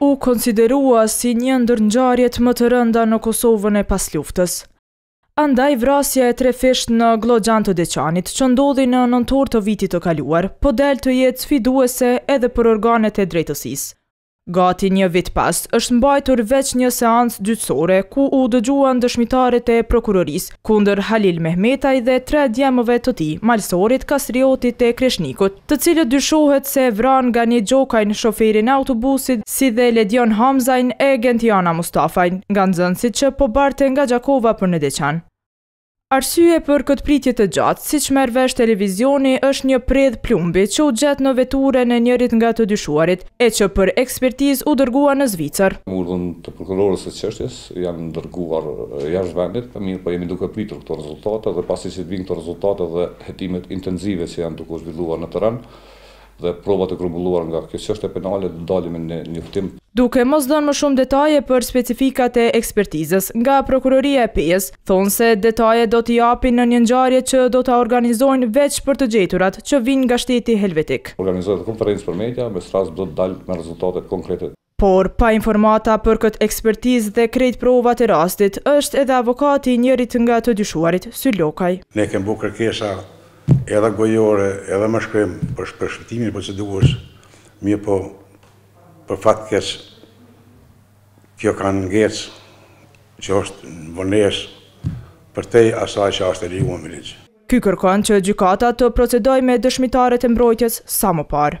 U konsiderua si një ndër ngjarjet më të rënda në Kosovën e pasluftës. Andaj vrasja e trefishtë në Gllogjan të Deçanit, që ndodhi në nëntor të vitit të kaluar, po del të jetë sfiduese edhe për organet e drejtësisë. Gati një vit pas, është mbajtur veç një seancë gjyqësore, ku u dëgjuan dëshmitarët e prokurorisë, kundër Halil Mehmetaj dhe tre djemve të tij, Malsorit, Kastriotit e Kreshnikut, të cilët dyshohet se vranë Gani Gjokajn, shoferin e autobusit, si dhe Ledion Hamzajn e Gentiana Mustafajn, nga nxënësit që po barte nga Gjakova për në Deçan. Arsye për këtë pritje të gjatë, siç merr vesh televizioni, është një predhë plumbi që u gjet në veturën e njërit nga të dyshuarit, e që për ekspertizë u dërgua në Zvicër. Urdhën të prokurores së çështjes janë dërguar jashtë vendit, mirëpo jemi duke pritur këto rezultate dhe pasi që të vijnë këto rezultate dhe hetimet intensive që janë duke u zhvilluar në terren, dhe provat e grumbulluara nga kjo çështje penale do të dalim me njoftim. Duke mos dhënë më shumë detaje për specifikat e ekspertizës, nga Prokuroria e Pejës, thonë se detaje do t'i japin në një ngjarje që do ta organizojnë veç për të gjeturat që vijnë nga shteti helvetik. Organizohet konferencë për media, me ç'rast do të dalë me rezultatet konkrete. Por, pa informata për këtë ekspertizë dhe krejt provat e rastit, është edhe avokati i njërit nga të dyshuarit, Syl Lokaj. Ne kemi bërë kërkesa edhe gojore edhe me shkrim për përshpejtimin e procedurës, mirëpo për fat të keq kjo ka ngecë që është në vonesë përtej asaj që është e lejuar me ligj. Ky kërkon që gjykata të procedojë me dëshmitarët e mbrojtjes sa më parë.